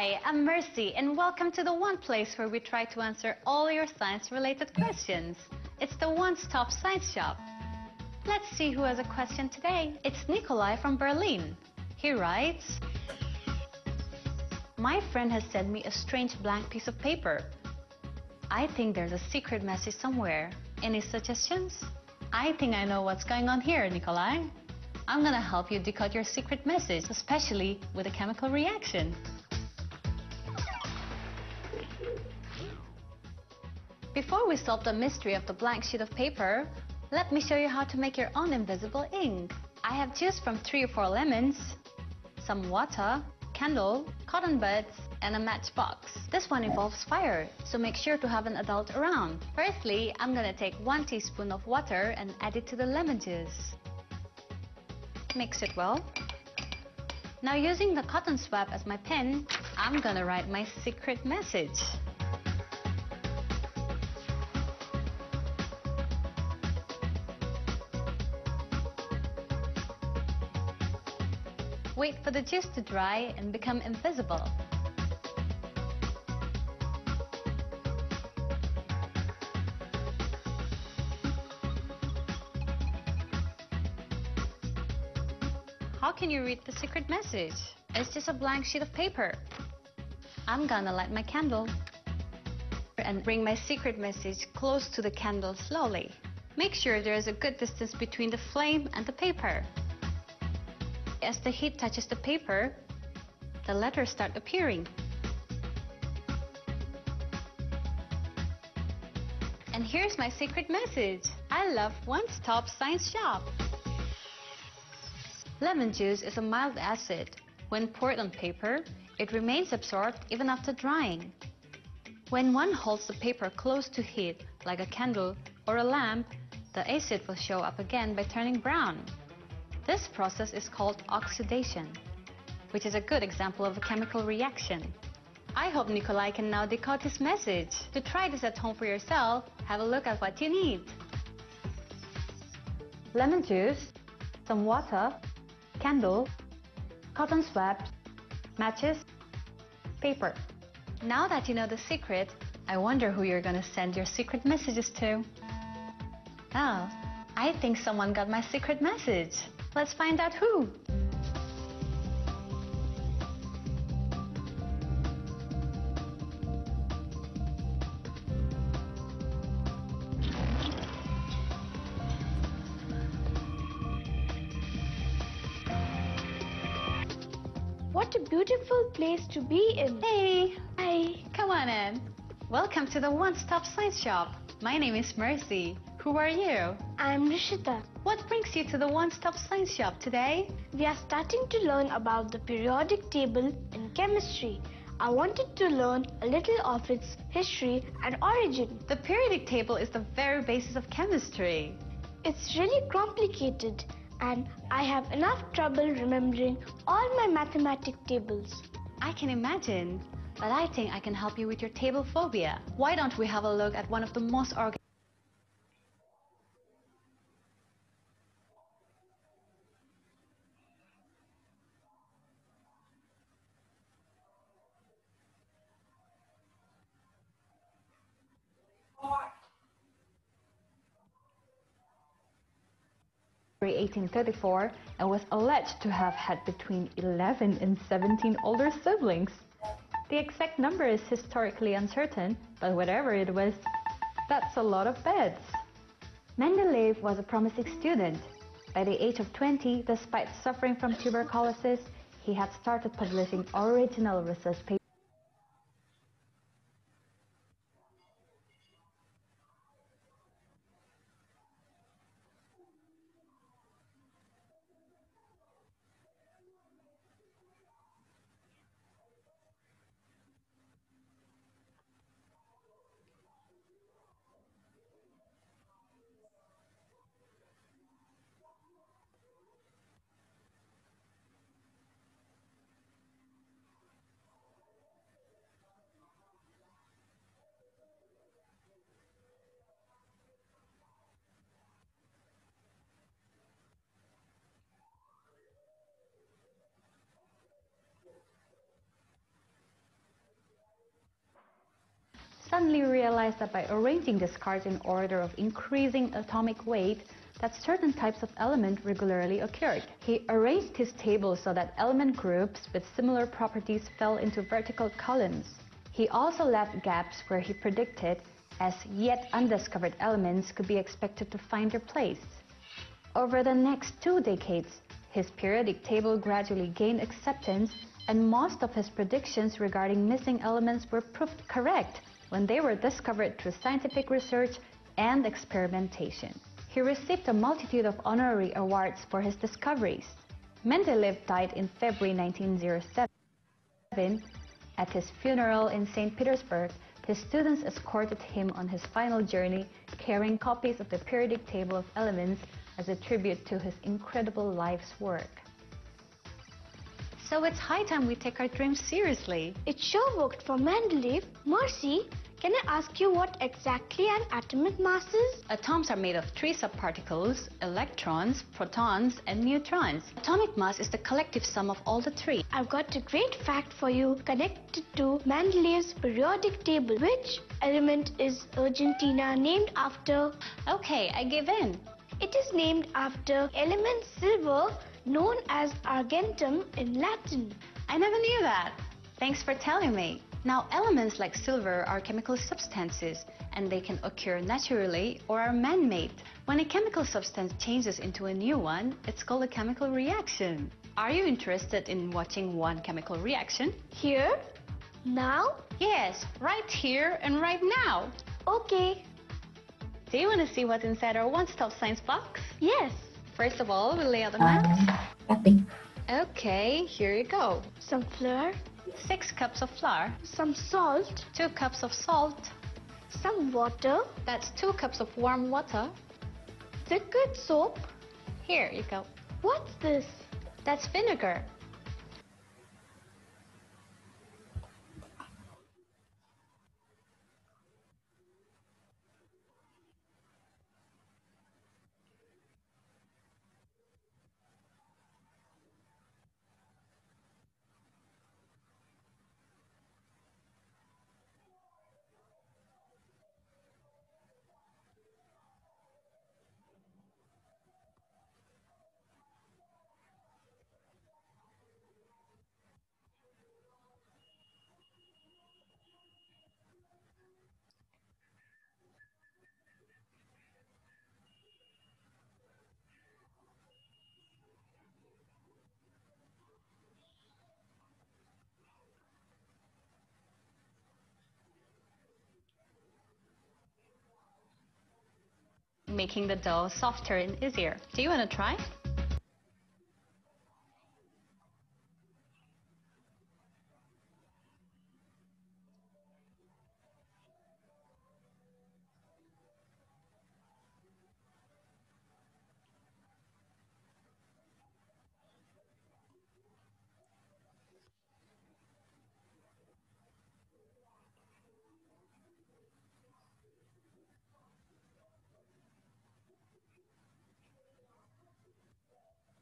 Hi, I'm Mercy, and welcome to the one place where we try to answer all your science-related questions. It's the one-stop science shop. Let's see who has a question today. It's Nikolai from Berlin. He writes, My friend has sent me a strange blank piece of paper. I think there's a secret message somewhere. Any suggestions? I think I know what's going on here, Nikolai. I'm gonna help you decode your secret message, especially with a chemical reaction. Before we solve the mystery of the blank sheet of paper, let me show you how to make your own invisible ink. I have juice from three or four lemons, some water, candle, cotton buds, and a matchbox. This one involves fire, so make sure to have an adult around. Firstly, I'm gonna take one teaspoon of water and add it to the lemon juice. Mix it well. Now using the cotton swab as my pen, I'm gonna write my secret message. Wait for the juice to dry and become invisible. How can you read the secret message? It's just a blank sheet of paper. I'm gonna light my candle and bring my secret message close to the candle slowly. Make sure there is a good distance between the flame and the paper. As the heat touches the paper, the letters start appearing. And here's my secret message. I love One Stop Science Shop. Lemon juice is a mild acid. When poured on paper, it remains absorbed even after drying. When one holds the paper close to heat, like a candle or a lamp, the acid will show up again by turning brown. This process is called oxidation, which is a good example of a chemical reaction. I hope Nikolai can now decode this message. To try this at home for yourself, have a look at what you need. Lemon juice, some water, candle, cotton swabs, matches, paper. Now that you know the secret, I wonder who you're gonna send your secret messages to. Oh, I think someone got my secret message. Let's find out who. What a beautiful place to be in. Hey, Hi. come on in. Welcome to the One Stop Science Shop. My name is Mercy. Who are you? I'm Rishita. What brings you to the One Stop Science Shop today? We are starting to learn about the periodic table in chemistry. I wanted to learn a little of its history and origin. The periodic table is the very basis of chemistry. It's really complicated and I have enough trouble remembering all my mathematic tables. I can imagine. But I think I can help you with your table phobia. Why don't we have a look at one of the most organized 1834 and was alleged to have had between 11 and 17 older siblings. The exact number is historically uncertain, but whatever it was, that's a lot of beds. Mendeleev was a promising student. By the age of 20, despite suffering from tuberculosis, he had started publishing original research papers. Suddenly realized that by arranging these cards in order of increasing atomic weight, that certain types of element regularly occurred. He arranged his table so that element groups with similar properties fell into vertical columns. He also left gaps where he predicted as yet undiscovered elements could be expected to find their place. Over the next two decades, his periodic table gradually gained acceptance and most of his predictions regarding missing elements were proved correct when they were discovered through scientific research and experimentation. He received a multitude of honorary awards for his discoveries. Mendeleev died in February 1907. At his funeral in St. Petersburg, his students escorted him on his final journey, carrying copies of the periodic table of elements as a tribute to his incredible life's work. So it's high time we take our dreams seriously. It sure worked for Mendeleev. Mercy, can I ask you what exactly an atomic mass is? Atoms are made of three subparticles, electrons, protons, and neutrons. Atomic mass is the collective sum of all the three. I've got a great fact for you connected to Mendeleev's periodic table. Which element is Argentina named after? Okay, I give in. It is named after element silver known as argentum in Latin. I never knew that. Thanks for telling me. Now, elements like silver are chemical substances, and they can occur naturally or are man-made. When a chemical substance changes into a new one, it's called a chemical reaction. Are you interested in watching one chemical reaction? Here? Now? Yes, right here and right now. Okay. Do you want to see what's inside our one-stop science box? Yes. First of all, we'll lay out the um, maps. Nothing. Okay, here you go. Some flour, 6 cups of flour, some salt, 2 cups of salt, some water, that's 2 cups of warm water. The good soap. Here you go. What's this? That's vinegar. Making the dough softer and easier. Do you want to try?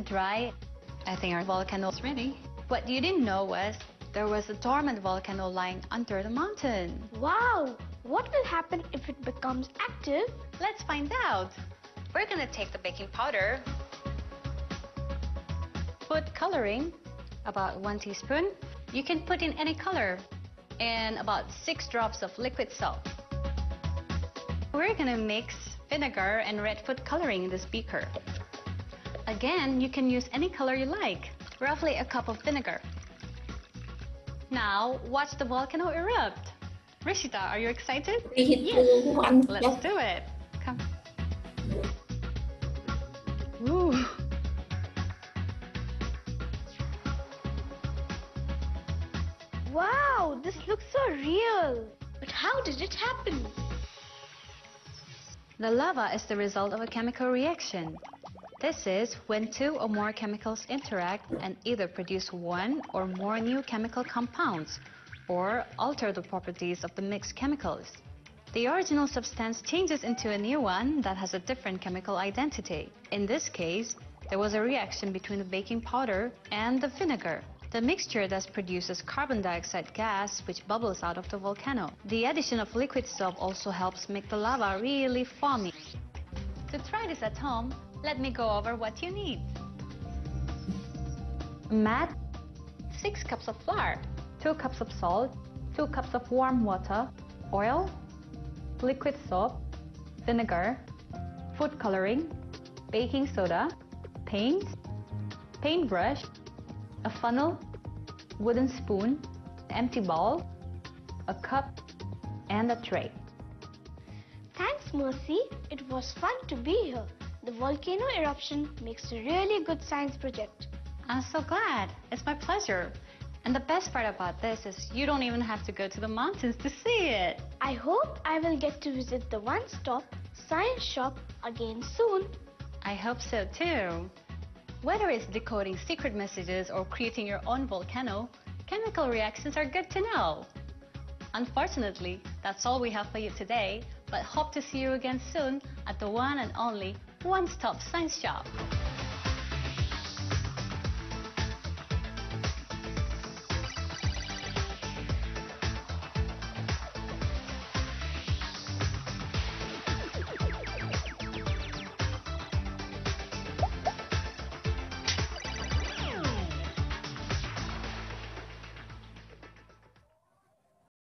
Dry. I think our volcano is ready. What you didn't know was there was a dormant volcano lying under the mountain. Wow! What will happen if it becomes active? Let's find out. We're gonna take the baking powder, put coloring, about one teaspoon. You can put in any color, and about six drops of liquid salt. We're gonna mix vinegar and red food coloring in this beaker. Again, you can use any color you like, roughly a cup of vinegar. Now, watch the volcano erupt. Rishita, are you excited? Three, two, one, Let's do it. Come. Ooh. Wow, this looks so real. But how did it happen? The lava is the result of a chemical reaction. This is when two or more chemicals interact and either produce one or more new chemical compounds or alter the properties of the mixed chemicals. The original substance changes into a new one that has a different chemical identity. In this case, there was a reaction between the baking powder and the vinegar. The mixture thus produces carbon dioxide gas which bubbles out of the volcano. The addition of liquid soap also helps make the lava really foamy. To try this at home, let me go over what you need. Mat, 6 cups of flour, 2 cups of salt, 2 cups of warm water, oil, liquid soap, vinegar, food coloring, baking soda, paint, paintbrush, a funnel, wooden spoon, empty bowl, a cup, and a tray. Thanks, Mercy. It was fun to be here. The volcano eruption makes a really good science project. I'm so glad. It's my pleasure. And the best part about this is you don't even have to go to the mountains to see it. I hope I will get to visit the one-stop science shop again soon. I hope so too. Whether it's decoding secret messages or creating your own volcano, chemical reactions are good to know. Unfortunately, that's all we have for you today, but hope to see you again soon at the one and only One Stop Science Shop.